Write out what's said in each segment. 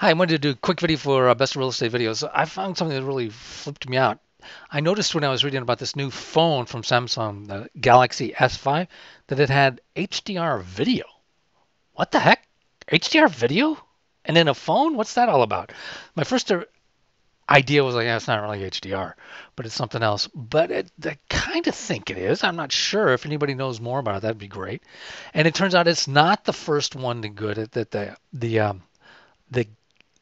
Hi, I wanted to do a quick video for uh, Best Real Estate Videos. I found something that really flipped me out. I noticed when I was reading about this new phone from Samsung, the Galaxy S5, that it had HDR video. What the heck? HDR video? And in a phone? What's that all about? My first uh, idea was like, yeah, it's not really HDR, but it's something else. But it, I kind of think it is. I'm not sure. If anybody knows more about it, that'd be great. And it turns out it's not the first one to good at that the the um, the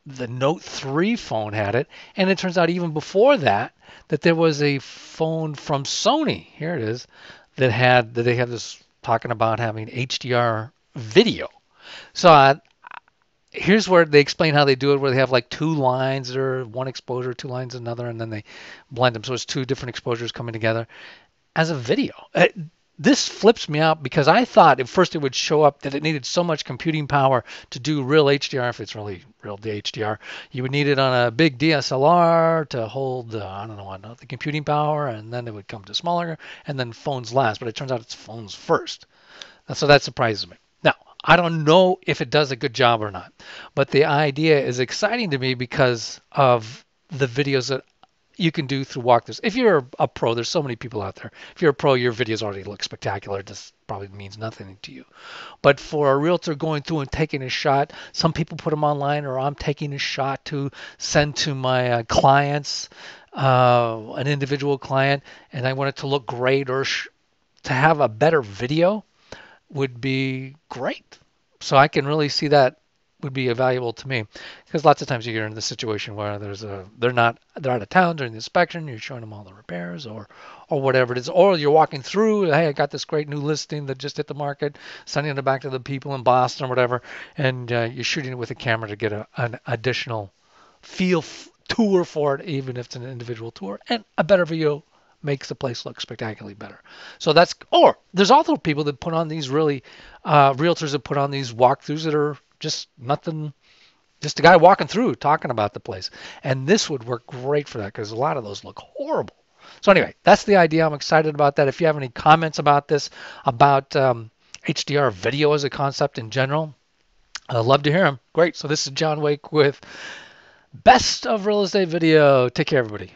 the Note 3 phone had it, and it turns out even before that that there was a phone from Sony. Here it is that had that they had this talking about having HDR video. So uh, here's where they explain how they do it, where they have like two lines or one exposure, two lines another, and then they blend them. So it's two different exposures coming together as a video. This flips me out because I thought at first it would show up that it needed so much computing power to do real HDR. If it's really real HDR, you would need it on a big DSLR to hold, uh, I don't know what, the computing power, and then it would come to smaller, and then phones last. But it turns out it's phones first. So that surprises me. Now, I don't know if it does a good job or not, but the idea is exciting to me because of the videos that you can do through walkthroughs. If you're a pro, there's so many people out there. If you're a pro, your videos already look spectacular. This probably means nothing to you. But for a realtor going through and taking a shot, some people put them online, or I'm taking a shot to send to my uh, clients, uh, an individual client, and I want it to look great or sh- to have a better video would be great. So I can really see that would be valuable to me because lots of times you get in the situation where there's a they're not they're out of town during the inspection you're showing them all the repairs or or whatever it is or you're walking through hey i got this great new listing that just hit the market sending it back to the people in boston or whatever and uh, you're shooting it with a camera to get a, an additional feel f- tour for it even if it's an individual tour and a better view makes the place look spectacularly better. So that's or there's also people that put on these really uh, realtors that put on these walkthroughs that are just nothing just a guy walking through talking about the place. And this would work great for that because a lot of those look horrible. So anyway that's the idea. I'm excited about that. If you have any comments about this about um, hdr video as a concept in general i'd love to hear them great. So this is john wake with best of real estate video. Take care everybody